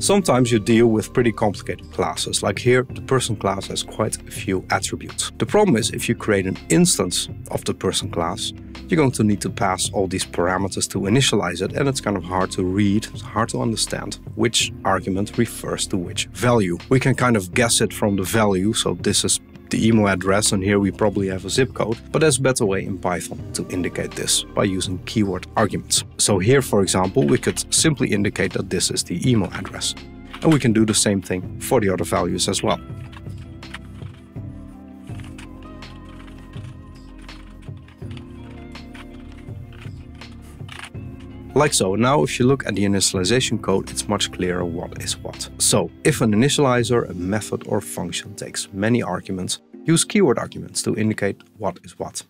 Sometimes you deal with pretty complicated classes, like here the person class has quite a few attributes. The problem is if you create an instance of the person class, you're going to need to pass all these parameters to initialize it and it's kind of hard to read, it's hard to understand which argument refers to which value. We can kind of guess it from the value, so this is the email address and here we probably have a zip code, but there's a better way in Python to indicate this by using keyword arguments. So here, for example, we could simply indicate that this is the email address. And we can do the same thing for the other values as well. Like so, now if you look at the initialization code, it's much clearer what is what. So, if an initializer, a method or function takes many arguments, use keyword arguments to indicate what is what.